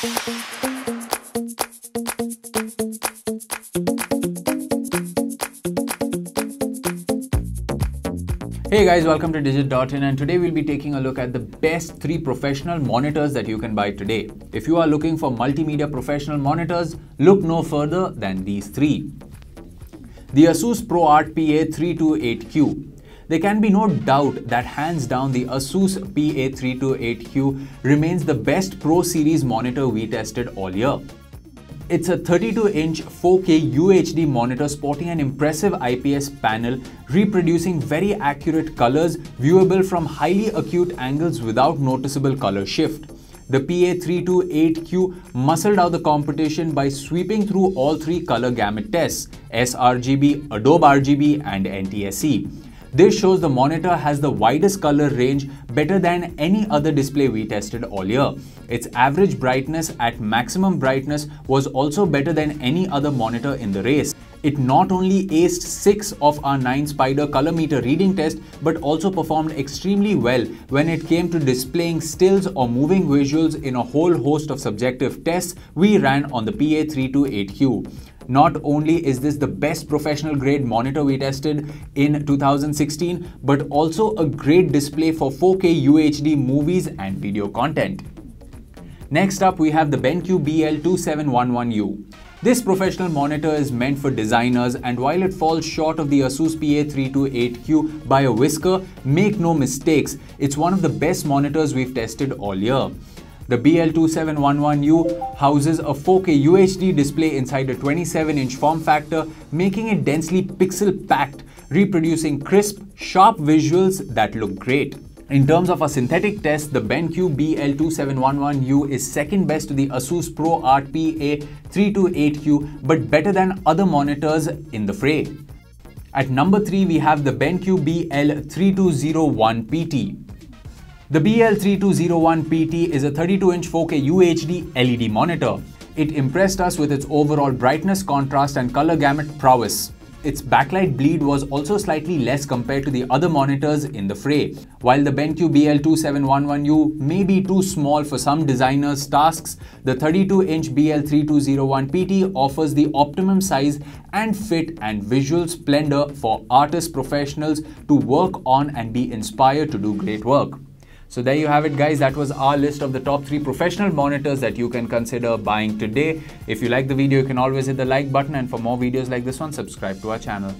Hey guys, welcome to Digit.in and today we'll be taking a look at the best 3 professional monitors that you can buy today. If you are looking for multimedia professional monitors, look no further than these 3. The Asus ProArt PA328Q. There can be no doubt that hands down the Asus PA328Q remains the best Pro Series monitor we tested all year. It's a 32-inch 4K UHD monitor sporting an impressive IPS panel reproducing very accurate colors viewable from highly acute angles without noticeable color shift. The PA328Q muscled out the competition by sweeping through all three color gamut tests sRGB, Adobe RGB and NTSC. This shows the monitor has the widest color range better than any other display we tested all year. Its average brightness at maximum brightness was also better than any other monitor in the race. It not only aced 6 of our 9 Spyder color meter reading test but also performed extremely well when it came to displaying stills or moving visuals in a whole host of subjective tests we ran on the PA328Q. Not only is this the best professional grade monitor we tested in 2016, but also a great display for 4K UHD movies and video content. Next up, we have the BenQ BL2711U. This professional monitor is meant for designers and while it falls short of the Asus PA328Q by a whisker, make no mistakes, it's one of the best monitors we've tested all year. The BL2711U houses a 4K UHD display inside a 27-inch form factor, making it densely pixel-packed, reproducing crisp, sharp visuals that look great. In terms of a synthetic test, the BenQ BL2711U is second best to the Asus ProArt PA328Q, but better than other monitors in the fray. At number 3, we have the BenQ BL3201PT. The BL3201PT is a 32-inch 4K UHD LED monitor. It impressed us with its overall brightness, contrast and color gamut prowess. Its backlight bleed was also slightly less compared to the other monitors in the fray. While the BenQ BL2711U may be too small for some designers' tasks, the 32-inch BL3201PT offers the optimum size and fit and visual splendor for artist professionals to work on and be inspired to do great work. So there you have it guys, that was our list of the top 3 professional monitors that you can consider buying today. If you like the video, you can always hit the like button and for more videos like this one, subscribe to our channel.